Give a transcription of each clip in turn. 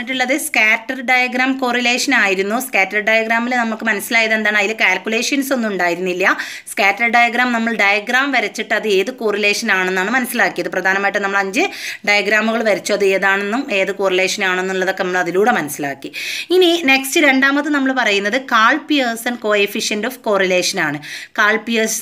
തന്നിട്ടുള്ളത് scatter diagram correlation ആയിരുന്നു. Scatter ഡയഗ്രാമിൽ നമുക്ക് മനസ്സിലായത് എന്താണ്? അതിൽ കാൽക്കുലേഷൻസ് ഒന്നും ഉണ്ടായിരുന്നില്ല. സ്കാറ്റർ ഡയഗ്രാം നമ്മൾ ഡയഗ്രാം വരച്ചിട്ട് അത് ഏത് കോറിലേഷൻ ആണെന്നാണ് മനസ്സിലാക്കിയത്. പ്രധാനമായിട്ടും നമ്മൾ അഞ്ച് ഡയഗ്രാമുകൾ വരച്ചു അത് ഏതാണെന്നും ഏത് കോറിലേഷൻ ആണെന്നുള്ളതൊക്കെ നമ്മൾ അതിലൂടെ മനസ്സിലാക്കി. ഇനി നെക്സ്റ്റ് രണ്ടാമത് നമ്മൾ പറയുന്നത് Karl Pearson coefficient of correlation ആണ്. കാൾ പിയേഴ്സ്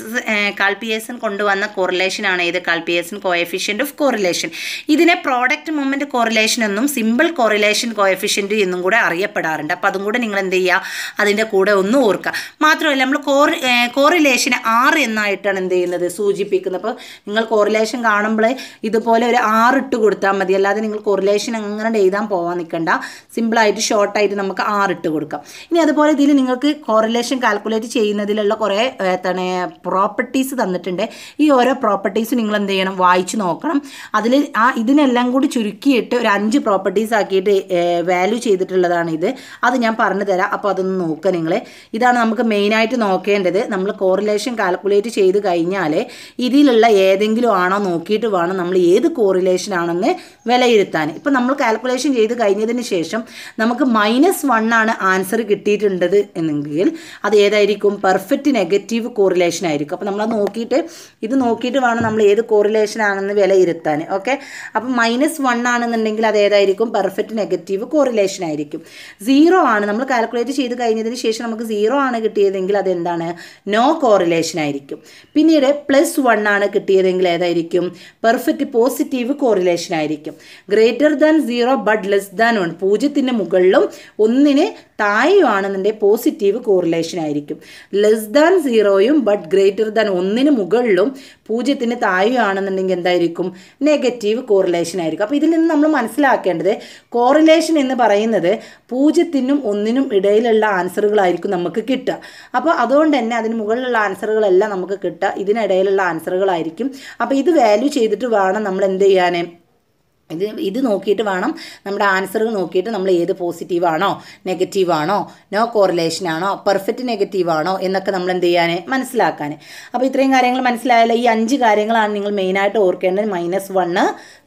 കാൾ പിയേഴ്സൺ കൊണ്ടുവന്ന കോറിലേഷൻ ആണ് ഏത്? Karl Pearson coefficient of correlation ഇതിനെ പ്രോഡക്റ്റ് മൊമെന്റ് കോറിലേഷൻ എന്നും സിമ്പിൾ കോറിലേഷൻ കോഎഫിഷ്യന്റ് എന്നും കൂടെ അറിയപ്പെടാറുണ്ട്. അപ്പോൾ അതും കൂടെ നിങ്ങൾ എന്ത് ചെയ്യുക അതിന്റെ കൂടെ ഒന്ന് ഓർക്കുക മാത്രമല്ല നമ്മൾ കോറി കോറിലേഷൻ ആറ് എന്നായിട്ടാണ് എന്ത് ചെയ്യുന്നത് സൂചിപ്പിക്കുന്നത്. അപ്പോൾ നിങ്ങൾ കോറിലേഷൻ കാണുമ്പോൾ ഇതുപോലെ ഒരു ആറ് ഇട്ട് കൊടുത്താൽ മതി. അല്ലാതെ നിങ്ങൾ കോറിലേഷൻ അങ്ങനെ എഴുതാൻ പോകാൻ നിൽക്കണ്ട സിമ്പിളായിട്ട് ഷോർട്ടായിട്ട് നമുക്ക് ആറ് ഇട്ട് കൊടുക്കാം. ഇനി അതുപോലെ ഇതിൽ നിങ്ങൾക്ക് കോറിലേഷൻ കാൽക്കുലേറ്റ് ചെയ്യുന്നതിലുള്ള കുറേ എന്താണ് പ്രോപ്പർട്ടീസ് തന്നിട്ടുണ്ട്. ഈ ഓരോ പ്രോപ്പർട്ടീസ് നിങ്ങൾ എന്ത് ചെയ്യണം വായിച്ച് നോക്കണം. അതിൽ ആ ഇതിനെല്ലാം കൂടി ചുരുക്കിയിട്ട് ഒരു അഞ്ച് പ്രോപ്പർട്ടീസ് ആക്കിയിട്ട് വാല്യൂ ചെയ്തിട്ടുള്ളതാണ് ഇത്. അത് ഞാൻ പറഞ്ഞു തരാം. അപ്പോൾ അതൊന്ന് നോക്കുക നിങ്ങൾ ഇതാണ് നമുക്ക് മെയിനായിട്ട് നോക്കേണ്ടത്. നമ്മൾ കോറിലേഷൻ കാൽക്കുലേറ്റ് ചെയ്ത് കഴിഞ്ഞാൽ ഇതിലുള്ള ഏതെങ്കിലും ആണോ നോക്കിയിട്ട് വേണം നമ്മൾ ഏത് കോറിലേഷൻ ആണെന്ന് വിലയിരുത്താൻ. ഇപ്പം നമ്മൾ കാൽക്കുലേഷൻ ചെയ്ത് കഴിഞ്ഞതിന് ശേഷം നമുക്ക് മൈനസ് വൺ ആണ് ആൻസർ കിട്ടിയിട്ടുണ്ടത് എന്നെങ്കിൽ അത് ഏതായിരിക്കും? പെർഫെക്റ്റ് നെഗറ്റീവ് കോറിലേഷൻ ആയിരിക്കും. അപ്പോൾ നമ്മൾ നോക്കിയിട്ട് ഇത് നോക്കിയിട്ട് വേണം നമ്മൾ ഏത് കോറിലേഷൻ ആണെന്ന് വിലയിരുത്താൻ. ഓക്കെ അപ്പം മൈനസ് വൺ ആണെന്നുണ്ടെങ്കിൽ അത് ഏതായിരിക്കും? പെർഫെക്റ്റ് നെഗറ്റീവ് കോറിലേഷൻ ആയിരിക്കും. സീറോ ആണ്. നമ്മൾ കാൽക്കുലേറ്റ് ചെയ്ത് കഴിഞ്ഞതിന് ശേഷം നമുക്ക് സീറോ ആണ് കിട്ടിയതെങ്കിൽ അതെന്താണ്? നോ കോറിലേഷൻ ആയിരിക്കും. പിന്നീട് പ്ലസ് വൺ ആണ് കിട്ടിയതെങ്കിൽ ഏതായിരിക്കും? പെർഫെക്റ്റ് പോസിറ്റീവ് കോറിലേഷൻ ആയിരിക്കും. Greater than zero but less than one പൂജ്യത്തിന് മുകളിലും ഒന്നിന് താഴെയാണെന്നുണ്ടെങ്കിൽ പോസിറ്റീവ് കോറിലേഷൻ ആയിരിക്കും. ലെസ് ദാൻ സീറോയും ബട്ട് ഗ്രേറ്റർ ദാൻ ഒന്നിന് മുകളിലും പൂജ്യത്തിന് താഴെയാണെന്നുണ്ടെങ്കിൽ എന്തായിരിക്കും? നെഗറ്റീവ് കോറിലേഷൻ ആയിരിക്കും. അപ്പോൾ ഇതിൽ നിന്ന് നമ്മൾ മനസ്സിലാക്കേണ്ടത് കോറിലേഷൻ എന്ന് പറയുന്നത് പൂജ്യത്തിനും ഒന്നിനും ഇടയിലുള്ള ആൻസറുകളായിരിക്കും നമുക്ക് കിട്ടുക. അപ്പോൾ അതുകൊണ്ട് തന്നെ അതിന് മുകളിലുള്ള ആൻസറുകളെല്ലാം നമുക്ക് കിട്ടുക. ഇതിനിടയിലുള്ള ആൻസറുകളായിരിക്കും. അപ്പോൾ ഇത് വാല്യൂ ചെയ്തിട്ട് വേണം നമ്മൾ എന്ത് ചെയ്യാൻ ഇത് ഇത് നോക്കിയിട്ട് വേണം നമ്മുടെ ആൻസറുകൾ നോക്കിയിട്ട് നമ്മൾ ഏത് പോസിറ്റീവ് ആണോ നെഗറ്റീവ് ആണോ നോ കോറിലേഷൻ ആണോ പെർഫെക്റ്റ് നെഗറ്റീവ് ആണോ എന്നൊക്കെ നമ്മൾ എന്ത് ചെയ്യാൻ മനസ്സിലാക്കാൻ അപ്പോൾ ഇത്രയും കാര്യങ്ങൾ മനസ്സിലായാലോ? ഈ അഞ്ച് കാര്യങ്ങളാണ് നിങ്ങൾ മെയിനായിട്ട് ഓർക്കേണ്ടത്. Minus one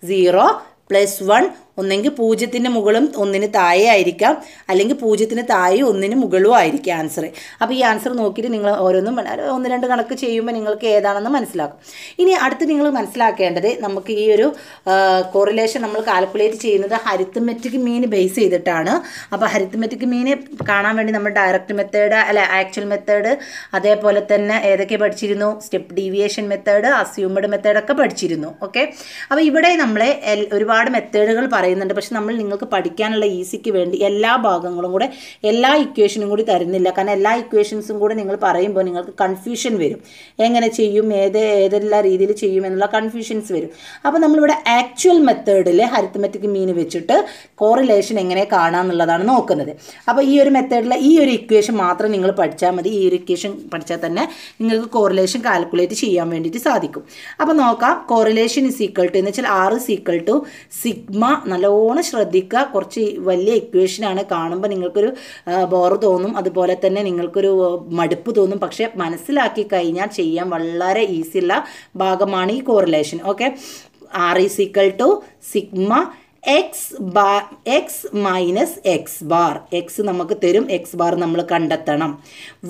zero plus one ഒന്നെങ്കിൽ പൂജ്യത്തിന് മുകളും ഒന്നിന് താഴെ ആയിരിക്കാം. അല്ലെങ്കിൽ പൂജ്യത്തിന് താഴെ ഒന്നിന് മുകളും ആയിരിക്കും ആൻസർ അപ്പോൾ ഈ ആൻസർ നോക്കിയിട്ട് നിങ്ങൾ ഓരോന്നും ഒന്ന് രണ്ട് കണക്ക് ചെയ്യുമ്പോൾ നിങ്ങൾക്ക് ഏതാണെന്ന് മനസ്സിലാക്കും. ഇനി അടുത്ത് നിങ്ങൾ മനസ്സിലാക്കേണ്ടത് നമുക്ക് ഈ ഒരു കോറിലേഷൻ നമ്മൾ കാൽക്കുലേറ്റ് ചെയ്യുന്നത് ഹരിത്തമെറ്റിക് മീൻ ബേസ് ചെയ്തിട്ടാണ്. അപ്പോൾ ഹരിത്തമെറ്റിക് മീൻ കാണാൻ വേണ്ടി നമ്മൾ ഡയറക്റ്റ് മെത്തേഡ് അല്ല ആക്ച്വൽ മെത്തേഡ് അതേപോലെ തന്നെ ഏതൊക്കെ പഠിച്ചിരുന്നു? സ്റ്റെപ്പ് ഡീവിയേഷൻ മെത്തേഡ് അസ്യൂമഡ് മെത്തേഡൊക്കെ പഠിച്ചിരുന്നു. ഓക്കെ അപ്പോൾ ഇവിടെ നമ്മളെ ഒരുപാട് മെത്തേഡുകൾ പറയുന്നുണ്ട്. പക്ഷെ നമ്മൾ നിങ്ങൾക്ക് പഠിക്കാനുള്ള ഈസിക്ക് വേണ്ടി എല്ലാ ഭാഗങ്ങളും കൂടെ എല്ലാ ഇക്വേഷനും കൂടി തരുന്നില്ല. കാരണം എല്ലാ ഇക്വേഷൻസും കൂടെ നിങ്ങൾ പറയുമ്പോൾ നിങ്ങൾക്ക് കൺഫ്യൂഷൻ വരും. എങ്ങനെ ചെയ്യും ഏത് ഏതെല്ലാം രീതിയിൽ ചെയ്യും എന്നുള്ള കൺഫ്യൂഷൻസ് വരും. അപ്പോൾ നമ്മളിവിടെ ആക്ച്വൽ മെത്തേഡിൽ ഹരിത്തമെറ്റിക് മീൻ വെച്ചിട്ട് കോറിലേഷൻ എങ്ങനെ കാണാമെന്നുള്ളതാണ് നോക്കുന്നത്. അപ്പോൾ ഈ ഒരു മെത്തേഡിലെ ഈ ഒരു ഇക്വേഷൻ മാത്രം നിങ്ങൾ പഠിച്ചാൽ മതി. ഈ ഒരു ഇക്വേഷൻ പഠിച്ചാൽ തന്നെ നിങ്ങൾക്ക് കോറിലേഷൻ കാൽക്കുലേറ്റ് ചെയ്യാൻ വേണ്ടിയിട്ട് സാധിക്കും. അപ്പോൾ നോക്കാം കോറിലേഷൻ ഇസ് ഈക്വൽ ടു എന്ന് വെച്ചാൽ ആറ് ഇസ് ഈക്വൽ ടു സിഗ്മ നല്ലോണം ശ്രദ്ധിക്കുക. കുറച്ച് വലിയ ഇക്വേഷനാണ് കാണുമ്പോൾ നിങ്ങൾക്കൊരു ബോറ് തോന്നും. അതുപോലെ തന്നെ നിങ്ങൾക്കൊരു മടുപ്പ് തോന്നും. പക്ഷേ മനസ്സിലാക്കി കഴിഞ്ഞാൽ ചെയ്യാൻ വളരെ ഈസി ഉള്ള ഭാഗമാണ് ഈ correlation okay r is equal to sigma x bar x minus x bar x നമുക്ക് തരും എക്സ് ബാർ നമ്മൾ കണ്ടെത്തണം.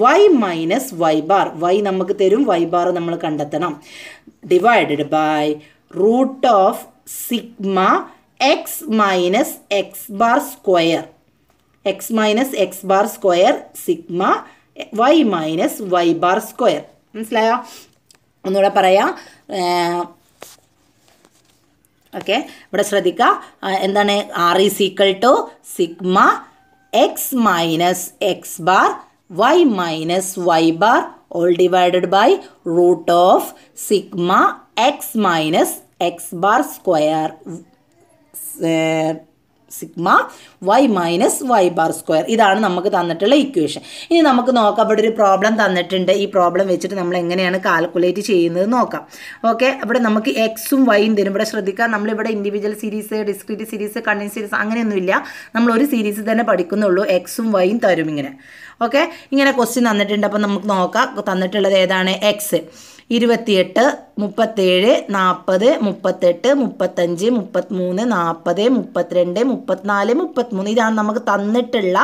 Y minus y bar y നമുക്ക് തരും വൈ ബാർ നമ്മൾ കണ്ടെത്തണം. Divided by root of sigma x minus x bar square x minus x bar square sigma y minus y bar square മനസ്സിലായോ? ഒന്നുകൂടെ പറയാം. ഓക്കെ. ഇവിടെ ശ്രദ്ധിക്കുക എന്താണ്? R is equal to sigma x minus x bar y minus y bar all divided by root of sigma x minus x bar square sigma y minus y bar square. ഇതാണ് നമുക്ക് തന്നിട്ടുള്ള equation. ഇനി നമുക്ക് നോക്കാം. ഇവിടെ ഒരു problem തന്നിട്ടുണ്ട്. ഈ പ്രോബ്ലം വെച്ചിട്ട് നമ്മൾ എങ്ങനെയാണ് കാൽക്കുലേറ്റ് ചെയ്യുന്നത് നോക്കാം. ഓക്കെ ഇവിടെ നമുക്ക് എക്സും വൈയും തരും. ഇവിടെ ശ്രദ്ധിക്കാം. നമ്മളിവിടെ individual series discrete series continue series അങ്ങനെയൊന്നുമില്ല. നമ്മൾ ഒരു സീരീസ് തന്നെ പഠിക്കുന്നുള്ളൂ. എക്സും വൈയും തരും ഇങ്ങനെ. ഓക്കെ ഇങ്ങനെ ക്വസ്റ്റ്യൻ തന്നിട്ടുണ്ട്. അപ്പം നമുക്ക് നോക്കാം. തന്നിട്ടുള്ളത് ഏതാണ്? എക്സ് ഇരുപത്തിയെട്ട് മുപ്പത്തേഴ് നാൽപ്പത് മുപ്പത്തെട്ട് മുപ്പത്തഞ്ച് മുപ്പത്തിമൂന്ന് നാൽപ്പത് മുപ്പത്തിരണ്ട് മുപ്പത്തിനാല് മുപ്പത്തിമൂന്ന്. ഇതാണ് നമുക്ക് തന്നിട്ടുള്ള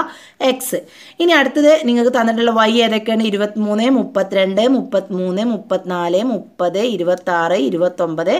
എക്സ് ഇനി അടുത്തത് നിങ്ങൾക്ക് തന്നിട്ടുള്ള വൈ ഏതൊക്കെയാണ്? ഇരുപത്തിമൂന്ന് മുപ്പത്തിരണ്ട് മുപ്പത്തിമൂന്ന് മുപ്പത്തിനാല് മുപ്പത് ഇരുപത്താറ് ഇരുപത്തൊമ്പത്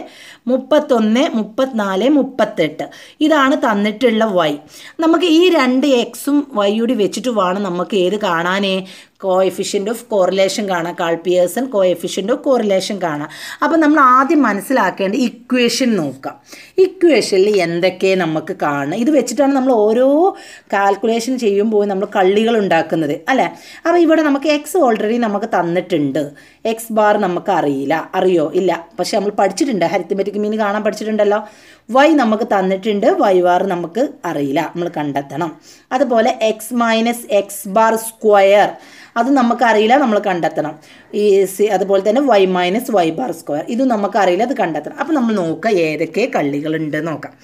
മുപ്പത്തൊന്ന് മുപ്പത്തിനാല് മുപ്പത്തെട്ട്. ഇതാണ് തന്നിട്ടുള്ള വൈ നമുക്ക് ഈ രണ്ട് എക്സും വൈ കൂടി വെച്ചിട്ട് വേണം നമുക്ക് ഏത് കാണാനേ? കോഎഫിഷ്യന്റ് ഓഫ് കോറിലേഷൻ കാണാം. കാൾപിയേഴ്സൺ കോഎഫിഷ്യന്റ് ഓഫ് കോറിലേഷൻ കാണാം. അപ്പോൾ നമ്മൾ ആദ്യം മനസ്സിലാക്കേണ്ട ഇക്വേഷൻ നോക്കാം. ഇക്വേഷനിൽ എന്തൊക്കെ നമുക്ക് കാണുക ഇത് വെച്ചിട്ടാണ് നമ്മൾ ഓരോ കാൽക്കുലേഷൻ ചെയ്യുമ്പോൾ നമ്മൾ കള്ളികൾ ഉണ്ടാക്കുന്നത് അല്ലേ? അപ്പോൾ ഇവിടെ നമുക്ക് എക്സ് ഓൾറെഡി നമുക്ക് തന്നിട്ടുണ്ട്. എക്സ് ബാർ നമുക്ക് അറിയില്ല. അറിയോ? ഇല്ല. പക്ഷെ നമ്മൾ പഠിച്ചിട്ടുണ്ട്. ഹരിത്തമെറ്റിക് മീൻ കാണാൻ പഠിച്ചിട്ടുണ്ടല്ലോ. വൈ നമുക്ക് തന്നിട്ടുണ്ട്. വൈ ബാർ നമുക്ക് അറിയില്ല. നമ്മൾ കണ്ടെത്തണം. അതുപോലെ x minus x bar square അത് നമുക്കറിയില്ല നമ്മൾ കണ്ടെത്തണം. ഈ അതുപോലെ തന്നെ y minus y bar square ഇതും നമുക്കറിയില്ല അത് കണ്ടെത്തണം. അപ്പോൾ നമ്മൾ നോക്കുക ഏതൊക്കെ കള്ളികളുണ്ട് നോക്കാം.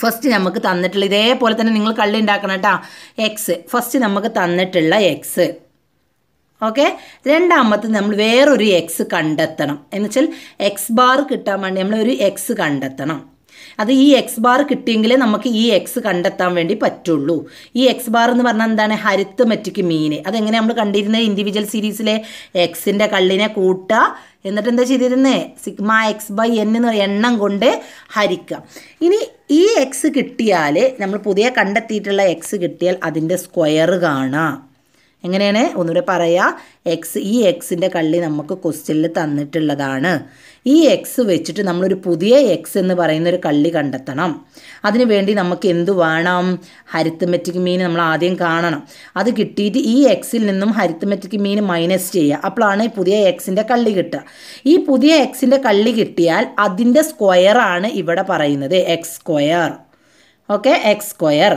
ഫസ്റ്റ് നമുക്ക് തന്നിട്ടുള്ള ഇതേപോലെ തന്നെ നിങ്ങൾ കള്ളി ഉണ്ടാക്കണം കേട്ടോ. എക്സ് ഫസ്റ്റ് നമുക്ക് തന്നിട്ടുള്ള എക്സ് ഓക്കെ രണ്ടാമത്തെ നമ്മൾ വേറൊരു എക്സ് കണ്ടെത്തണം. എന്നുവെച്ചാൽ എക്സ് ബാർ കിട്ടാൻ വേണ്ടി നമ്മൾ ഒരു എക്സ് കണ്ടെത്തണം. അത് ഈ എക്സ് ബാർ കിട്ടിയെങ്കിലേ നമുക്ക് ഈ എക്സ് കണ്ടെത്താൻ വേണ്ടി പറ്റുള്ളൂ. ഈ എക്സ് ബാർ എന്ന് പറഞ്ഞാൽ എന്താണ്? ഹരിത്തമെറ്റിക് മീന് അതെങ്ങനെ നമ്മൾ കണ്ടിരുന്നത്? ഇൻഡിവിജ്വൽ സീരീസിലെ എക്സിന്റെ കള്ളിനെ കൂട്ടുക എന്നിട്ട് എന്താ ചെയ്തിരുന്നത് സിഗ്മ എക്സ് ബൈ എൻ എന്ന് എണ്ണം കൊണ്ട് ഹരിക്കുക ഇനി ഈ എക്സ് കിട്ടിയാൽ നമ്മൾ പുതിയ കണ്ടെത്തിയിട്ടുള്ള എക്സ് കിട്ടിയാൽ അതിന്റെ സ്ക്വയർ കാണാം. എങ്ങനെയാണ്? ഒന്നുകൂടെ പറയാം. എക്സ് ഈ എക്സിന്റെ കള്ളി നമുക്ക് ക്വസ്റ്റ്യനിൽ തന്നിട്ടുള്ളതാണ്. ഈ എക്സ് വെച്ചിട്ട് നമ്മളൊരു പുതിയ എക്സ് എന്ന് പറയുന്ന ഒരു കള്ളി കണ്ടെത്തണം. അതിനു വേണ്ടി നമുക്ക് എന്തു വേണം? ഹരിത്തമെറ്റിക് മീൻ നമ്മൾ ആദ്യം കാണണം. അത് കിട്ടിയിട്ട് ഈ എക്സിൽ നിന്നും ഹരിത്തമെറ്റിക് മീൻ മൈനസ് ചെയ്യുക. അപ്പോഴാണ് പുതിയ എക്സിന്റെ കള്ളി കിട്ടുക. ഈ പുതിയ എക്സിന്റെ കള്ളി കിട്ടിയാൽ അതിന്റെ സ്ക്വയറാണ് ഇവിടെ പറയുന്നത്. X square okay x square.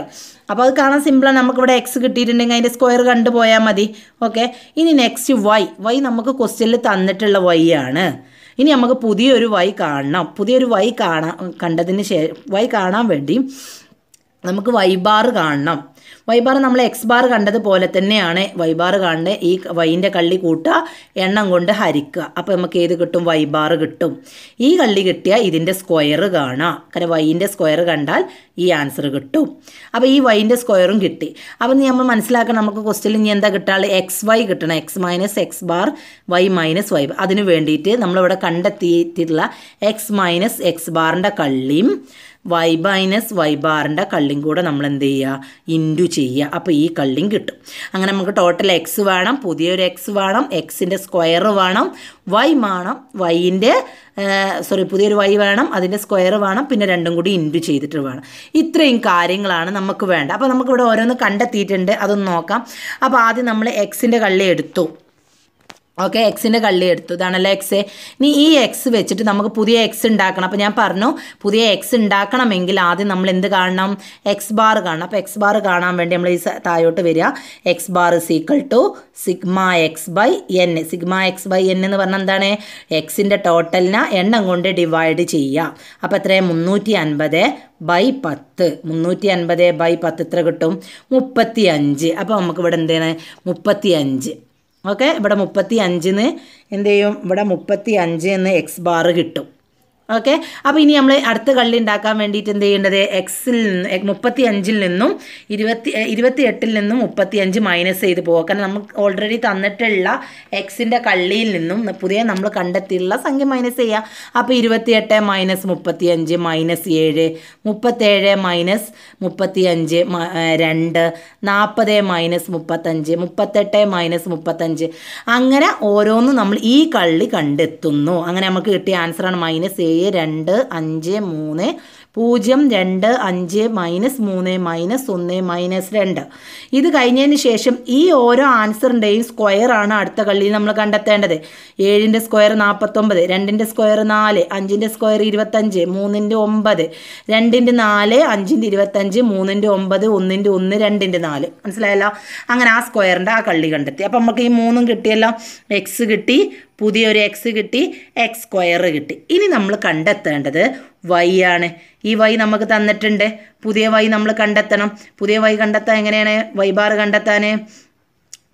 അപ്പോൾ അത് കാണാൻ സിമ്പിളാണ് നമുക്കിവിടെ എക്സ് കിട്ടിയിട്ടുണ്ടെങ്കിൽ അതിന്റെ സ്ക്വയർ കണ്ടുപോയാൽ മതി. ഓക്കെ ഇനി നെക്സ്റ്റ് വൈ വൈ നമുക്ക് ക്വസ്റ്റ്യനിൽ തന്നിട്ടുള്ള വൈ ആണ്. ഇനി നമുക്ക് പുതിയൊരു വൈ കാണണം. പുതിയൊരു വൈ കാണാൻ കണ്ടതിന് ശേഷം വൈ കാണാൻ വേണ്ടി നമുക്ക് വൈബാർ കാണണം. വൈബാർ നമ്മൾ എക്സ് ബാർ കണ്ടതുപോലെ തന്നെയാണ് വൈബാർ കാണുന്നത്. ഈ വൈന്റെ കള്ളി കൂട്ടുക എണ്ണം കൊണ്ട് ഹരിക്കുക. അപ്പോൾ നമുക്ക് ഏത് കിട്ടും? വൈബാർ കിട്ടും. ഈ കള്ളി കിട്ടിയാൽ ഇതിന്റെ സ്ക്വയർ കാണാം കാരണം വൈന്റെ സ്ക്വയർ കണ്ടാൽ ഈ ആൻസർ കിട്ടും. അപ്പോൾ ഈ വൈന്റെ സ്ക്വയറും കിട്ടി. അപ്പോൾ ഇനി നമ്മൾ മനസ്സിലാക്കണം നമുക്ക് ക്വസ്റ്റ്യൻ ഇനി എന്താ കിട്ടാൽ എക്സ് വൈ കിട്ടണം. X minus x bar y minus y അതിന് വേണ്ടിയിട്ട് നമ്മളിവിടെ കണ്ടെത്തിയിട്ടുള്ള എക്സ് മൈനസ് എക്സ് ബാറിന്റെ കള്ളിയും വൈ മൈനസ് വൈ ബാറിന്റെ കള്ളിയും കൂടെ നമ്മൾ എന്ത് ചെയ്യുക? ഇന്റു ചെയ്യുക. അപ്പോൾ ഈ കള്ളിയും കിട്ടും. അങ്ങനെ നമുക്ക് ടോട്ടൽ എക്സ് വേണം പുതിയൊരു എക്സ് വേണം എക്സിന്റെ സ്ക്വയർ വേണം വൈ വേണം വൈന്റെ സോറി പുതിയൊരു വൈ വേണം അതിന്റെ സ്ക്വയർ വേണം പിന്നെ രണ്ടും കൂടി ഇന്റു ചെയ്തിട്ട് വേണം. ഇത്രയും കാര്യങ്ങളാണ് നമുക്ക് വേണ്ട അപ്പോൾ നമുക്കിവിടെ ഓരോന്ന് കണ്ടെത്തിയിട്ടുണ്ട്. അതൊന്ന് നോക്കാം. അപ്പോൾ ആദ്യം നമ്മൾ എക്സിന്റെ കള്ളി എടുത്തു. ഓക്കെ എക്സിന്റെ കള്ളി എടുത്തു. ഇതാണല്ലോ എക്സ് ഇനി ഈ എക്സ് വെച്ചിട്ട് നമുക്ക് പുതിയ എക്സ് ഉണ്ടാക്കണം. അപ്പോൾ ഞാൻ പറഞ്ഞു പുതിയ എക്സ് ഉണ്ടാക്കണമെങ്കിൽ ആദ്യം നമ്മൾ എന്ത് കാണണം? എക്സ് ബാർ കാണണം. അപ്പോൾ എക്സ് ബാർ കാണാൻ വേണ്ടി നമ്മൾ ഈ താഴോട്ട് വരിക. X bar equal to sigma x by n sigma x by n എന്ന് പറഞ്ഞാൽ എന്താണ്? എക്സിന്റെ ടോട്ടലിനെ എണ്ണം കൊണ്ട് ഡിവൈഡ് ചെയ്യുക. അപ്പോൾ എത്രയാണ് മുന്നൂറ്റി അൻപത് ബൈ പത്ത്. മുന്നൂറ്റി അൻപത് ബൈ പത്ത് എത്ര കിട്ടും? മുപ്പത്തി അഞ്ച് അപ്പോൾ നമുക്ക് ഇവിടെ എന്താണ്? മുപ്പത്തി അഞ്ച് ഓക്കെ? ഇവിടെ മുപ്പത്തി അഞ്ചിന് എന്ത് ചെയ്യും? ഇവിടെ മുപ്പത്തി അഞ്ച് എന്ന് എക്സ് ബാർ കിട്ടും. ഓക്കെ അപ്പോൾ ഇനി നമ്മൾ അടുത്ത കള്ളി ഉണ്ടാക്കാൻ വേണ്ടിയിട്ട് എന്ത് ചെയ്യേണ്ടത്? എക്സിൽ നിന്ന് മുപ്പത്തി അഞ്ചിൽ നിന്നും ഇരുപത്തി ഇരുപത്തി എട്ടിൽ നിന്നും മുപ്പത്തി അഞ്ച് മൈനസ് ചെയ്ത് പോകുക കാരണം നമുക്ക് ഓൾറെഡി തന്നിട്ടുള്ള എക്സിന്റെ കള്ളിയിൽ നിന്നും പുതിയ നമ്മൾ കണ്ടെത്തിയുള്ള സംഖ്യ മൈനസ് ചെയ്യുക അപ്പോൾ ഇരുപത്തിയെട്ട് മൈനസ് മുപ്പത്തി അഞ്ച് മൈനസ് ഏഴ് മുപ്പത്തേഴ് മൈനസ് മുപ്പത്തി അഞ്ച് രണ്ട് നാൽപ്പത് മൈനസ് മുപ്പത്തഞ്ച് മുപ്പത്തെട്ട് മൈനസ് മുപ്പത്തഞ്ച്. അങ്ങനെ ഓരോന്നും നമ്മൾ ഈ കള്ളി കണ്ടെത്തുന്നു. അങ്ങനെ നമുക്ക് കിട്ടിയ ആൻസറാണ് മൈനസ് ഏഴ്. രണ്ട് അഞ്ച് മൂന്ന് പൂജ്യം രണ്ട് അഞ്ച് മൈനസ് മൂന്ന് മൈനസ് ഒന്ന് മൈനസ് രണ്ട്. ഇത് കഴിഞ്ഞതിന് ശേഷം ഈ ഓരോ ആൻസറിന്റെയും സ്ക്വയർ ആണ് അടുത്ത കള്ളിയിൽ നമ്മൾ കണ്ടെത്തേണ്ടത്. ഏഴിന്റെ സ്ക്വയർ നാൽപ്പത്തൊമ്പത് രണ്ടിന്റെ സ്ക്വയർ നാല് അഞ്ചിന്റെ സ്ക്വയർ ഇരുപത്തഞ്ച് മൂന്നിന്റെ ഒമ്പത് രണ്ടിന്റെ നാല് അഞ്ചിന്റെ ഇരുപത്തഞ്ച് മൂന്നിന്റെ ഒമ്പത് ഒന്നിന്റെ ഒന്ന് രണ്ടിന്റെ നാല്. മനസ്സിലായല്ലോ? അങ്ങനെ ആ സ്ക്വയറിന്റെ ആ കള്ളി കണ്ടെത്തി. അപ്പം നമുക്ക് ഈ മൂന്നും കിട്ടിയല്ലോ? എക്സ് കിട്ടി പുതിയൊരു എക്സ് കിട്ടി എക്സ് സ്ക്വയർ കിട്ടി. ഇനി നമ്മൾ കണ്ടെത്തേണ്ടത് വൈ ആണ്. ഈ വൈ നമുക്ക് തന്നിട്ടുണ്ട്. പുതിയ വൈ നമ്മൾ കണ്ടെത്തണം. പുതിയ വൈ കണ്ടെത്താൻ എങ്ങനെയാണ്? വൈ ബാർ കണ്ടെത്താൻ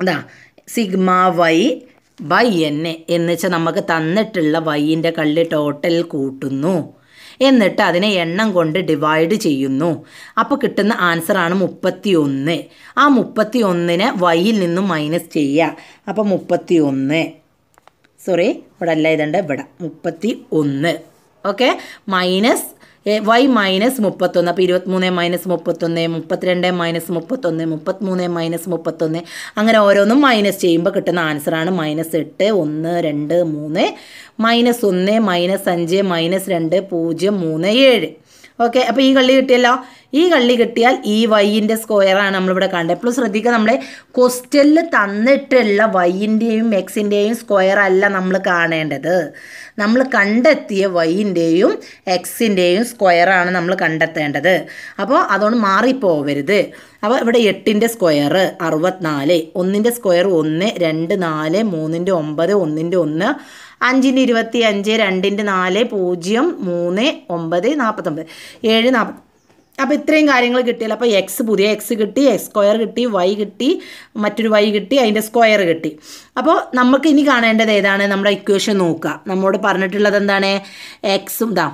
അതാ സിഗ്മ വൈ ബൈ എൻ എന്ന് വെച്ചാൽ നമുക്ക് തന്നിട്ടുള്ള വൈന്റെ കള്ളി ടോട്ടൽ കൂട്ടുന്നു. എന്നിട്ട് അതിനെ എണ്ണം കൊണ്ട് ഡിവൈഡ് ചെയ്യുന്നു. അപ്പോൾ കിട്ടുന്ന ആൻസറാണ് മുപ്പത്തി ഒന്ന് ആ മുപ്പത്തി ഒന്നിനെ വൈയിൽ നിന്നും മൈനസ് ചെയ്യുക അപ്പോൾ മുപ്പത്തി ഒന്ന് സോറി ഇവിടെ അല്ല ഇതുണ്ട് ഇവിടെ. മുപ്പത്തി ഒന്ന് ഓക്കെ മൈനസ് വൈ മൈനസ് മുപ്പത്തൊന്ന്. അപ്പോൾ ഇരുപത്തിമൂന്ന് മൈനസ് മുപ്പത്തൊന്ന് മുപ്പത്തിരണ്ട് മൈനസ് മുപ്പത്തൊന്ന് മുപ്പത്തിമൂന്ന് മൈനസ് മുപ്പത്തൊന്ന്. അങ്ങനെ ഓരോന്നും മൈനസ് ചെയ്യുമ്പോൾ കിട്ടുന്ന ആൻസറാണ് മൈനസ് എട്ട് ഒന്ന് രണ്ട് മൂന്ന്. മൈനസ് ഒന്ന് മൈനസ് അഞ്ച് മൈനസ് രണ്ട് പൂജ്യം മൂന്ന് ഏഴ്. ഓക്കെ അപ്പോൾ ഈ കള്ളി കിട്ടിയല്ലോ? ഈ കള്ളി കിട്ടിയാൽ ഈ വൈന്റെ സ്ക്വയറാണ് നമ്മളിവിടെ കണ്ടത്. എപ്പോഴും ശ്രദ്ധിക്കുക നമ്മളെ ക്വസ്റ്റലിൽ തന്നിട്ടുള്ള വൈന്റെയും എക്സിന്റെയും സ്ക്വയർ അല്ല നമ്മൾ കാണേണ്ടത്. നമ്മൾ കണ്ടെത്തിയ വൈന്റെയും എക്സിന്റെയും സ്ക്വയറാണ് നമ്മൾ കണ്ടെത്തേണ്ടത്. അപ്പോൾ അതുകൊണ്ട് മാറിപ്പോവരുത്. അപ്പോൾ ഇവിടെ എട്ടിന്റെ സ്ക്വയർ അറുപത്തിനാല്. ഒന്നിന്റെ സ്ക്വയർ ഒന്ന് രണ്ട് നാല് മൂന്നിന്റെ ഒമ്പത് ഒന്നിന്റെ ഒന്ന് അഞ്ചിന്റെ ഇരുപത്തി അഞ്ച് രണ്ടിന്റെ നാല് പൂജ്യം മൂന്ന് ഒമ്പത് നാൽപ്പത്തൊമ്പത് ഏഴ് നാൽപ്പത്തി അപ്പോൾ ഇത്രയും കാര്യങ്ങൾ കിട്ടിയാൽ അപ്പോൾ എക്സ് പുതിയ എക്സ് കിട്ടി എക്സ് സ്ക്വയർ കിട്ടി വൈ കിട്ടി മറ്റൊരു വൈ കിട്ടി അതിന്റെ സ്ക്വയർ കിട്ടി. അപ്പോൾ നമുക്ക് ഇനി കാണേണ്ടത് ഏതാണ്? നമ്മുടെ ഇക്വേഷൻ നോക്കുക. നമ്മോട് പറഞ്ഞിട്ടുള്ളത് എന്താണ്? എക്സും ഇതാ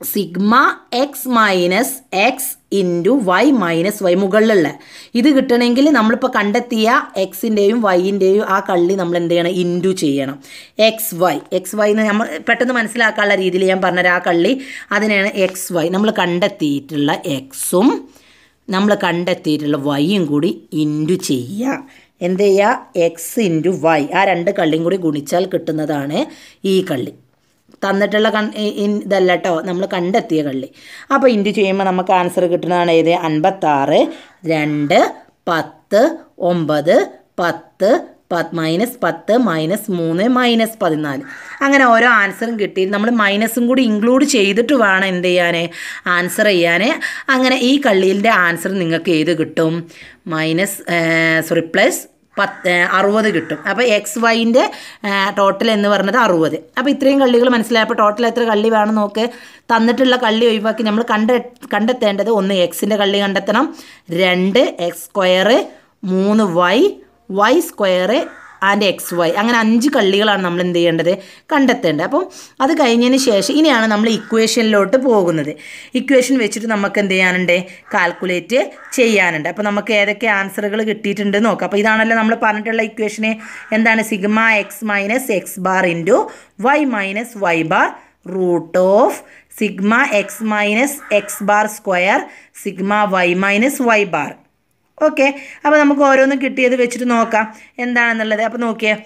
sigma x minus x into y minus y മുകളിലുള്ള. ഇത് കിട്ടണമെങ്കിൽ നമ്മളിപ്പോൾ കണ്ടെത്തിയ എക്സിന്റെയും വൈന്റെയും ആ കള്ളി നമ്മൾ എന്ത് ചെയ്യണം? ഇന്റു ചെയ്യണം. എക്സ് വൈ എക്സ് വൈ എന്ന് നമ്മൾ പെട്ടെന്ന് മനസ്സിലാക്കാനുള്ള രീതിയിൽ ഞാൻ പറഞ്ഞത് ആ കള്ളി അതിനാണ് എക്സ് വൈ നമ്മൾ കണ്ടെത്തിയിട്ടുള്ള എക്സും നമ്മൾ കണ്ടെത്തിയിട്ടുള്ള വൈയും കൂടി ഇന്റു ചെയ്യുക. എന്ത് ചെയ്യുക? എക്സ് ഇന്റു വൈ ആ രണ്ട് കള്ളിയും കൂടി ഗുണിച്ചാൽ കിട്ടുന്നതാണ് ഈ കള്ളി. തന്നിട്ടുള്ള കൺ ഇതല്ല കേട്ടോ നമ്മൾ കണ്ടെത്തിയ കള്ളി. അപ്പോൾ ഇന്റു ചെയ്യുമ്പോൾ നമുക്ക് ആൻസർ കിട്ടുന്നതാണ് ഏത്? അൻപത്താറ് രണ്ട് പത്ത് ഒമ്പത് പത്ത് പത്ത് മൈനസ് പത്ത് മൈനസ് മൂന്ന് മൈനസ് പതിനാല്. അങ്ങനെ ഓരോ ആൻസറും കിട്ടി നമ്മൾ മൈനസും കൂടി ഇൻക്ലൂഡ് ചെയ്തിട്ട് വേണം എന്ത് ചെയ്യാൻ ആൻസർ ചെയ്യാൻ അങ്ങനെ ഈ കള്ളിയിന്റെ ആൻസർ നിങ്ങൾക്ക് ഏത് കിട്ടും? മൈനസ് സോറി പ്ലസ് പത്ത് അറുപത് കിട്ടും. അപ്പോൾ എക്സ് വൈന്റെ ടോട്ടൽ എന്ന് പറഞ്ഞത് അറുപത്. അപ്പോൾ ഇത്രയും കള്ളികൾ മനസ്സിലായപ്പോൾ ടോട്ടൽ എത്ര കള്ളി വേണം നോക്ക്? തന്നിട്ടുള്ള കള്ളി ഒഴിവാക്കി നമ്മൾ കണ്ട കണ്ടെത്തേണ്ടത് ഒന്ന് എക്സിന്റെ കള്ളി കണ്ടെത്തണം. രണ്ട് എക്സ് സ്ക്വയർ മൂന്ന് y y square and x y. അങ്ങനെ അഞ്ച് കള്ളികളാണ് നമ്മൾ എന്ത് ചെയ്യേണ്ടത്? കണ്ടെത്തേണ്ടത്. അപ്പം അത് കഴിഞ്ഞതിന് ശേഷം ഇനിയാണ് നമ്മൾ ഇക്വേഷനിലോട്ട് പോകുന്നത്. ഇക്വേഷൻ വെച്ചിട്ട് നമുക്ക് എന്ത് ചെയ്യാനുണ്ട്? കാൽക്കുലേറ്റ് ചെയ്യാനുണ്ട്. അപ്പോൾ നമുക്ക് ഏതൊക്കെ ആൻസറുകൾ കിട്ടിയിട്ടുണ്ട് നോക്കാം. അപ്പോൾ ഇതാണല്ലോ നമ്മൾ പറഞ്ഞിട്ടുള്ള ഇക്വേഷനെ. എന്താണ്? Sigma x minus x bar into y minus y bar root of sigma x minus x bar square sigma y minus y bar. Okay. അപ്പോൾ നമുക്ക് ഓരോന്നും കിട്ടിയത് വെച്ചിട്ട് നോക്കാം. എന്താണെന്നുള്ളത്. അപ്പോൾ നോക്കിയേ.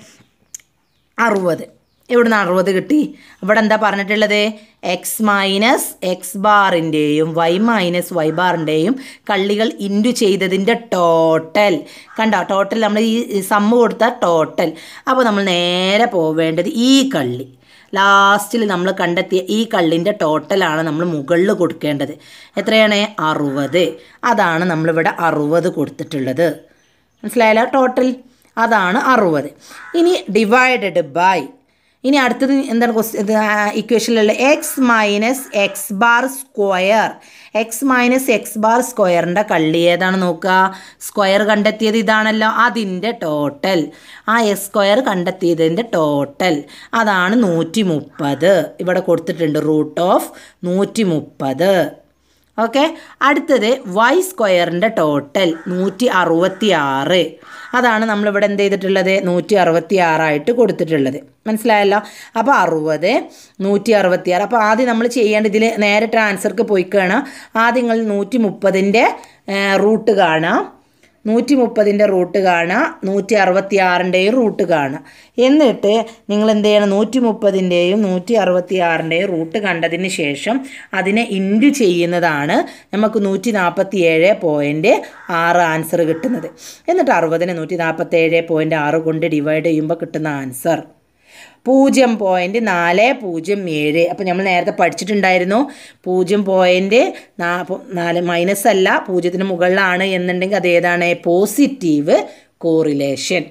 അറുപത്. ഇവിടുന്ന് അറുപത് കിട്ടി? ഇവിടെ എന്താ പറഞ്ഞിട്ടുള്ളത്? എക്സ് മൈനസ് എക്സ് ബാറിന്റെയും വൈ മൈനസ് വൈ ബാറിന്റെയും കള്ളികൾ ഇന്റു ചെയ്തതിന്റെ ടോട്ടൽ കണ്ടോ? ടോട്ടൽ നമ്മൾ ഈ സമ്മ് കൊടുത്ത ടോട്ടൽ അപ്പോൾ നമ്മൾ നേരെ പോവേണ്ടത് ഈ കള്ളി. ലാസ്റ്റിൽ നമ്മൾ കണ്ടെത്തിയ ഈ കള്ളിന്റെ ടോട്ടലാണ് നമ്മൾ മുകളിൽ കൊടുക്കേണ്ടത്. എത്രയാണ്? അറുപത്. അതാണ് നമ്മളിവിടെ അറുപത് കൊടുത്തിട്ടുള്ളത്. മനസ്സിലായല്ലോ? ടോട്ടൽ. അതാണ് അറുപത്. ഇനി ഡിവൈഡഡ് ബൈ ഇനി അടുത്തത് എന്താണ് question ഇക്വേഷനിലുള്ള x minus x bar square x minus x bar സ്ക്വയറിന്റെ കള്ളി ഏതാണ് നോക്കുക? സ്ക്വയർ കണ്ടെത്തിയത് ഇതാണല്ലോ അതിന്റെ ടോട്ടൽ ആ എക്സ് സ്ക്വയർ കണ്ടെത്തിയതിന്റെ ടോട്ടൽ അതാണ് നൂറ്റി മുപ്പത് ഇവിടെ കൊടുത്തിട്ടുണ്ട് റൂട്ട് ഓഫ് നൂറ്റി മുപ്പത് ഓക്കെ? അടുത്തത് വൈ സ്ക്വയറിന്റെ ടോട്ടൽ നൂറ്റി അറുപത്തി ആറ് അതാണ് നമ്മളിവിടെ എന്ത് ചെയ്തിട്ടുള്ളത്? നൂറ്റി അറുപത്തി ആറായിട്ട് കൊടുത്തിട്ടുള്ളത്. മനസ്സിലായല്ലോ? അപ്പോൾ അറുപത് നൂറ്റി അറുപത്തി ആറ് അപ്പോൾ ആദ്യം നമ്മൾ ചെയ്യേണ്ട ഇതിൽ നേരിട്ട് ആൻസർക്ക് പോയിക്കാണ്. കാണാം ആദ്യം നൂറ്റി മുപ്പതിന്റെ റൂട്ട് കാണാം നൂറ്റി മുപ്പതിന്റെ റൂട്ട് കാണുക നൂറ്റി അറുപത്തി ആറിന്റെയും റൂട്ട് കാണുക. എന്നിട്ട് നിങ്ങൾ എന്ത് ചെയ്യണം നൂറ്റി മുപ്പതിന്റെയും നൂറ്റി അറുപത്തി ആറിന്റെയും റൂട്ട് കണ്ടതിന് ശേഷം അതിനെ ഇന്റു ചെയ്യുന്നതാണ് നമുക്ക് നൂറ്റി നാൽപ്പത്തി ഏഴ് പോയിന്റ് ആറ് ആൻസർ കിട്ടുന്നത്. എന്നിട്ട് അറുപതിനെ നൂറ്റി നാൽപ്പത്തി ഏഴ് പോയിന്റ് ആറ് കൊണ്ട് ഡിവൈഡ് ചെയ്യുമ്പോൾ കിട്ടുന്ന ആൻസർ പൂജ്യം പോയിന്റ് നാല് പൂജ്യം ഏഴ്. അപ്പോൾ നമ്മൾ നേരത്തെ പഠിച്ചിട്ടുണ്ടായിരുന്നു. പൂജ്യം പോയിന്റ് നാല് മൈനസ് അല്ല പൂജ്യത്തിന് മുകളിലാണ് എന്നുണ്ടെങ്കിൽ അത് ഏതാണ്? പോസിറ്റീവ് കോറിലേഷൻ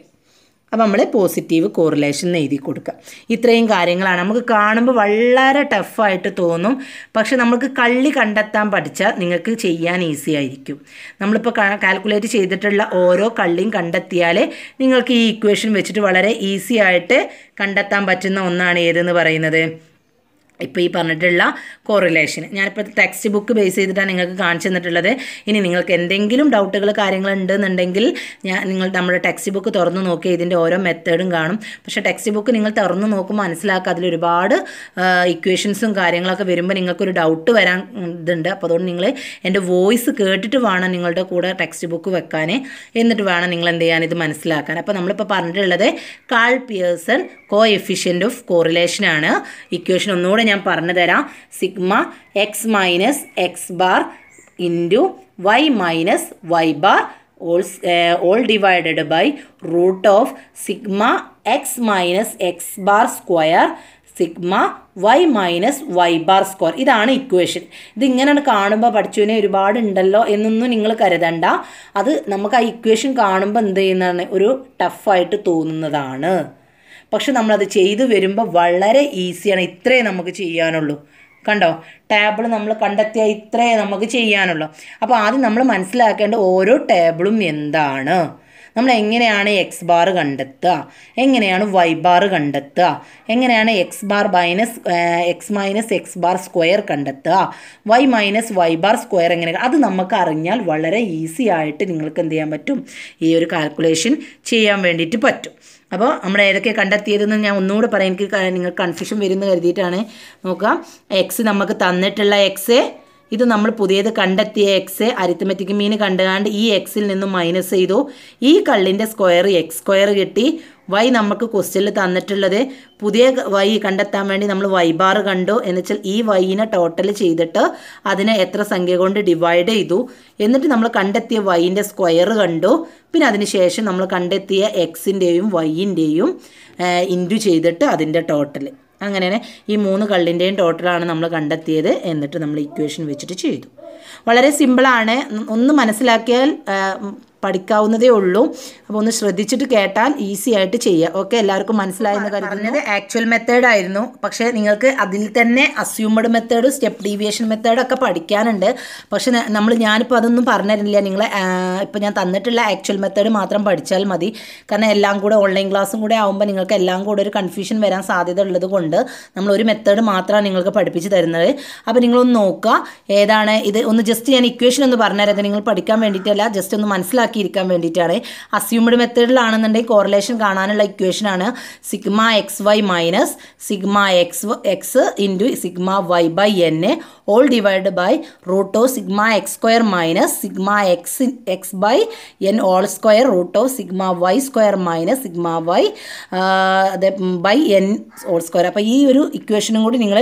അപ്പോൾ നമ്മൾ പോസിറ്റീവ് കോറിലേഷൻ എഴുതി കൊടുക്കുക ഇത്രയും കാര്യങ്ങളാണ്. നമുക്ക് കാണുമ്പോൾ വളരെ ടഫായിട്ട് തോന്നും. പക്ഷെ നമുക്ക് കള്ളി കണ്ടെത്താൻ പഠിച്ചാൽ നിങ്ങൾക്ക് ചെയ്യാൻ ഈസി ആയിരിക്കും. നമ്മളിപ്പോൾ കാൽക്കുലേറ്റ് ചെയ്തിട്ടുള്ള ഓരോ കള്ളിയും കണ്ടെത്തിയാൽ നിങ്ങൾക്ക് ഈ ഇക്വേഷൻ വെച്ചിട്ട് വളരെ ഈസി ആയിട്ട് കണ്ടെത്താൻ പറ്റുന്ന ഒന്നാണ് ഏതെന്ന് പറയുന്നത്? ഇപ്പോൾ ഈ പറഞ്ഞിട്ടുള്ള കോറിലേഷൻ ഞാനിപ്പോൾ ടെക്സ്റ്റ് ബുക്ക് ബേസ് ചെയ്തിട്ടാണ് നിങ്ങൾക്ക് കാണിച്ചു തന്നിട്ടുള്ളത്. ഇനി നിങ്ങൾക്ക് എന്തെങ്കിലും ഡൗട്ടുകൾ കാര്യങ്ങൾ ഉണ്ടെന്നുണ്ടെങ്കിൽ ഞാൻ നിങ്ങൾ നമ്മുടെ ടെക്സ്റ്റ് ബുക്ക് തുറന്നു നോക്കി ഇതിന്റെ ഓരോ മെത്തേഡും കാണും. പക്ഷേ ടെക്സ്റ്റ് ബുക്ക് നിങ്ങൾ തുറന്നു നോക്കുമ്പോൾ മനസ്സിലാക്കുക അതിൽ ഒരുപാട് ഇക്വേഷൻസും കാര്യങ്ങളൊക്കെ വരുമ്പോൾ നിങ്ങൾക്കൊരു ഡൗട്ട് വരാൻ ഇതുണ്ട്. അപ്പോൾ അതുകൊണ്ട് നിങ്ങൾ എന്റെ വോയിസ് കേട്ടിട്ട് വേണം നിങ്ങളുടെ കൂടെ ടെക്സ്റ്റ് ബുക്ക് വെക്കാൻ എന്നിട്ട് വേണം നിങ്ങൾ എന്ത് ചെയ്യാൻ ഇത് മനസ്സിലാക്കാൻ. അപ്പോൾ നമ്മളിപ്പോൾ പറഞ്ഞിട്ടുള്ളത് Karl Pearson coefficient of കോറിലേഷനാണ് ഇക്വേഷൻ ഒന്നുകൂടെ ഞാൻ പറഞ്ഞു തരാം. Sigma x minus x bar into y minus y bar all all divided by root of sigma x minus x bar square sigma y minus y bar square ഇതാണ് equation ഇത് ഇങ്ങനെയാണ് കാണുമ്പോൾ പഠിച്ചുവിനെ ഒരുപാട് ഉണ്ടല്ലോ എന്നൊന്നും നിങ്ങൾ കരുതണ്ട. അത് നമുക്ക് ആ ഇക്വേഷൻ കാണുമ്പോൾ എന്ത് ചെയ്യുന്നതാണ്? ഒരു ടഫായിട്ട് തോന്നുന്നതാണ്. പക്ഷെ നമ്മളത് ചെയ്തു വരുമ്പോൾ വളരെ ഈസിയാണ് ഇത്രേ നമുക്ക് ചെയ്യാനുള്ളൂ. കണ്ടോ? ടേബിൾ നമ്മൾ കണ്ടെത്തിയ ഇത്രേ നമുക്ക് ചെയ്യാനുള്ളൂ. അപ്പോൾ ആദ്യം നമ്മൾ മനസ്സിലാക്കേണ്ട ഓരോ ടേബിളും എന്താണ്? നമ്മൾ എങ്ങനെയാണ് എക്സ് ബാർ കണ്ടെത്തുക? എങ്ങനെയാണ് വൈ ബാർ കണ്ടെത്തുക? എങ്ങനെയാണ് x bar minus x minus x bar square കണ്ടെത്തുക? Y minus y bar square എങ്ങനെ? അത് നമുക്ക് അറിഞ്ഞാൽ വളരെ ഈസി ആയിട്ട് നിങ്ങൾക്ക് എന്ത് ചെയ്യാൻ പറ്റും? ഈ ഒരു കാൽക്കുലേഷൻ ചെയ്യാൻ വേണ്ടിയിട്ട് പറ്റും. അപ്പോൾ നമ്മൾ ഏതൊക്കെ കണ്ടെത്തിയതെന്ന് ഞാൻ ഒന്നുകൂടെ പറയാം. എനിക്ക് നിങ്ങൾ കൺഫ്യൂഷൻ വരുമെന്ന് കരുതിയിട്ടാണ്. നോക്കുക എക്സ് നമുക്ക് തന്നിട്ടുള്ള എക്സ് ഇത് നമ്മൾ പുതിയത് കണ്ടെത്തിയ എക്സ് അരിത്തമെറ്റിക് മീൻ കണ്ടുകാണ്ട് ഈ എക്സിൽ നിന്നും മൈനസ് ചെയ്തു. ഈ കള്ളിന്റെ സ്ക്വയർ എക്സ് സ്ക്വയർ കിട്ടി. വൈ നമുക്ക് ക്വസ്റ്റ്യനിൽ തന്നിട്ടുള്ളത് പുതിയ വൈ കണ്ടെത്താൻ വേണ്ടി നമ്മൾ വൈ ബാർ കണ്ടു. എന്നുവെച്ചാൽ ഈ വൈനെ ടോട്ടൽ ചെയ്തിട്ട് അതിനെ എത്ര സംഖ്യ കൊണ്ട് ഡിവൈഡ് ചെയ്തു. എന്നിട്ട് നമ്മൾ കണ്ടെത്തിയ വൈന്റെ സ്ക്വയർ കണ്ടു. പിന്നെ അതിന് ശേഷം നമ്മൾ കണ്ടെത്തിയ എക്സിന്റെയും വൈയിന്റെയും ഇന്റു ചെയ്തിട്ട് അതിന്റെ ടോട്ടൽ അങ്ങനെയാണ് ഈ മൂന്ന് കള്ളിന്റെയും ടോട്ടലാണ് നമ്മൾ കണ്ടെത്തിയത് എന്നിട്ട് നമ്മൾ ഇക്വേഷൻ വെച്ചിട്ട് ചെയ്തു. വളരെ സിമ്പിളാണ് ഒന്ന് മനസ്സിലാക്കിയാൽ പഠിക്കാവുന്നതേ ഉള്ളൂ. അപ്പോൾ ഒന്ന് ശ്രദ്ധിച്ചിട്ട് കേട്ടാൽ ഈസി ആയിട്ട് ചെയ്യുക ഓക്കെ എല്ലാവർക്കും മനസ്സിലായെന്ന് കരുതുന്നത് ആക്ച്വൽ മെത്തേഡായിരുന്നു പക്ഷേ നിങ്ങൾക്ക് അതിൽ തന്നെ അസ്യൂമഡ് മെത്തേഡ് സ്റ്റെപ്പ് ഡീവിയേഷൻ മെത്തേഡൊക്കെ പഠിക്കാനുണ്ട്. പക്ഷേ നമ്മൾ ഞാനിപ്പോൾ അതൊന്നും പറഞ്ഞിരുന്നില്ല. നിങ്ങൾ ഇപ്പോൾ ഞാൻ തന്നിട്ടുള്ള ആക്ച്വൽ മെത്തേഡ് മാത്രം പഠിച്ചാൽ മതി. കാരണം എല്ലാം കൂടെ ഓൺലൈൻ ക്ലാസ്സും കൂടെ ആകുമ്പോൾ നിങ്ങൾക്ക് എല്ലാം കൂടെ ഒരു കൺഫ്യൂഷൻ വരാൻ സാധ്യത ഉള്ളത് കൊണ്ട് നമ്മൾ ഒരു മെത്തേഡ് മാത്രമാണ് നിങ്ങൾക്ക് പഠിപ്പിച്ച് തരുന്നത്. അപ്പോൾ നിങ്ങളൊന്ന് നോക്കുക. ഏതാണ് ഇത്? ഒന്ന് ജസ്റ്റ് ഞാൻ ഇക്വേഷൻ ഒന്ന് പറഞ്ഞുതരാം. നിങ്ങൾ പഠിക്കാൻ വേണ്ടിയിട്ടല്ല. ജസ്റ്റ് ഒന്ന് മനസ്സിലാക്കിയിരിക്കാൻ വേണ്ടിയിട്ടാണ്. അസ്യൂംഡ് മെത്തേഡിലാണെന്നുണ്ടെങ്കിൽ കോറിലേഷൻ കാണാനുള്ള ഇക്വേഷനാണ് sigma x y minus sigma x x into sigma y by n whole divide by root of sigma x square minus sigma x x by n whole square root of sigma y square minus sigma y by n whole square അപ്പോൾ ഈ ഒരു ഇക്വേഷനും കൂടി നിങ്ങൾ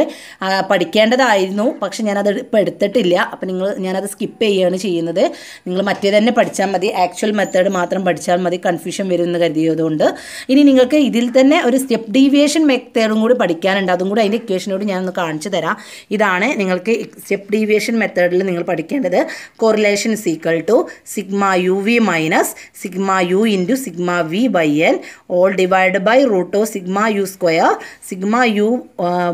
പഠിക്കേണ്ടതായിരുന്നു. പക്ഷെ ഞാനത് ഇപ്പോൾ എടുത്തിട്ടില്ല. അപ്പോൾ നിങ്ങൾ ഞാനത് സ്കിപ്പ് ചെയ്യുകയാണ് ചെയ്യുന്നത്. നിങ്ങൾ മറ്റേ തന്നെ പഠിച്ചാൽ മതി. ആക്ച്വൽ മെത്തേഡ് മാത്രം പഠിച്ചാൽ മതി കൺഫ്യൂഷൻ വരുമെന്ന് കരുതിയതുകൊണ്ട്. ഇനി നിങ്ങൾക്ക് ഇതിൽ തന്നെ ഒരു സ്റ്റെപ്പ് ഡീവിയേഷൻ മെത്തേഡും കൂടി പഠിക്കാനുണ്ട്. അതും കൂടി അതിന്റെ ഇക്വേഷനോട് ഞാനൊന്ന് കാണിച്ചു തരാം. ഇതാണ് നിങ്ങൾക്ക് സ്റ്റെപ്പ് ഡീവിയേഷൻ മെത്തേഡിൽ നിങ്ങൾ പഠിക്കേണ്ടത്. Correlation is equal to sigma v minus sigma u into sigma v by n whole divide by root of sigma u square sigma u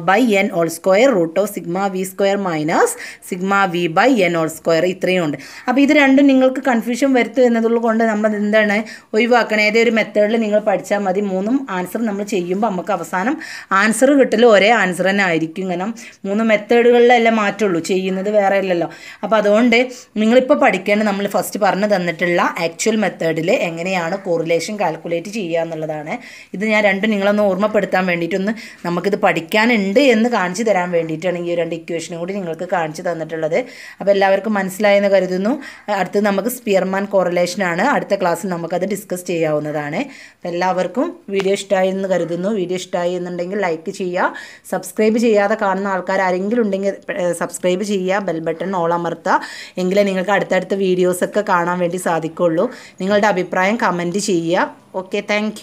by n whole square root of sigma v square minus sigma v by n whole square ഇത്രയും ഉണ്ട്. അപ്പോൾ ഇത് രണ്ടും നിങ്ങൾക്ക് confusion വരുത്തും എന്നതുകൊണ്ട് കൊണ്ട് നമ്മൾ എന്താണ് ഒഴിവാക്കണം. ഏതേ ഒരു മെത്തേഡിൽ നിങ്ങൾ പഠിച്ചാൽ മതി. മൂന്നും ആൻസർ നമ്മൾ ചെയ്യുമ്പോൾ നമുക്ക് അവസാനം ആൻസർ കിട്ടൽ ഒരേ ആൻസർ തന്നെ ആയിരിക്കും കാരണം മൂന്ന് മെത്തേഡുകളിലല്ലേ മാറ്റുള്ളൂ. ചെയ്യുന്നത് വേറെ അല്ലല്ലോ. അപ്പോൾ അതുകൊണ്ട് നിങ്ങളിപ്പോൾ പഠിക്കേണ്ടത് നമ്മൾ ഫസ്റ്റ് പറഞ്ഞു തന്നിട്ടുള്ള ആക്ച്വൽ മെത്തേഡിൽ എങ്ങനെയാണ് കോറിലേഷൻ കാൽക്കുലേറ്റ് ചെയ്യുക എന്നുള്ളതാണ്. ഇത് ഞാൻ രണ്ടും നിങ്ങളൊന്ന് ഓർമ്മപ്പെടുത്താൻ വേണ്ടിയിട്ടൊന്ന് നമുക്കിത് പഠിക്കാനുണ്ട് എന്ന് കാണിച്ചു തരാൻ വേണ്ടിയിട്ടാണ് ഈ രണ്ട് ഇക്വേഷനും കൂടി നിങ്ങൾക്ക് കാണിച്ചു തന്നിട്ടുള്ളത്. അപ്പോൾ എല്ലാവർക്കും മനസ്സിലായെന്ന് കരുതുന്നു. അടുത്ത് നമുക്ക് സ്പിയർമാൻ കോറിലേഷനാണ് അടുത്ത ക്ലാസ്സിൽ നമുക്കത് ഡിസ്കസ് ചെയ്യാവുന്നതാണ്. അപ്പം എല്ലാവർക്കും വീഡിയോ ഇഷ്ടമായി എന്ന് കരുതുന്നു. വീഡിയോ ഇഷ്ടമായി എന്നുണ്ടെങ്കിൽ ലൈക്ക് ചെയ്യുക. സബ്സ്ക്രൈബ് ചെയ്യാതെ കാണുന്ന ആൾക്കാർ ആരെങ്കിലും ഉണ്ടെങ്കിൽ സബ്സ്ക്രൈബ് ചെയ്യുക. ബെൽ ബട്ടൺ ഓൾ അമർത്തുക. എങ്കിലേ നിങ്ങൾക്ക് അടുത്തടുത്ത വീഡിയോസൊക്കെ കാണാൻ വേണ്ടി സാധിക്കുള്ളൂ. നിങ്ങളുടെ അഭിപ്രായം കമന്റ് ചെയ്യുക. Okay thank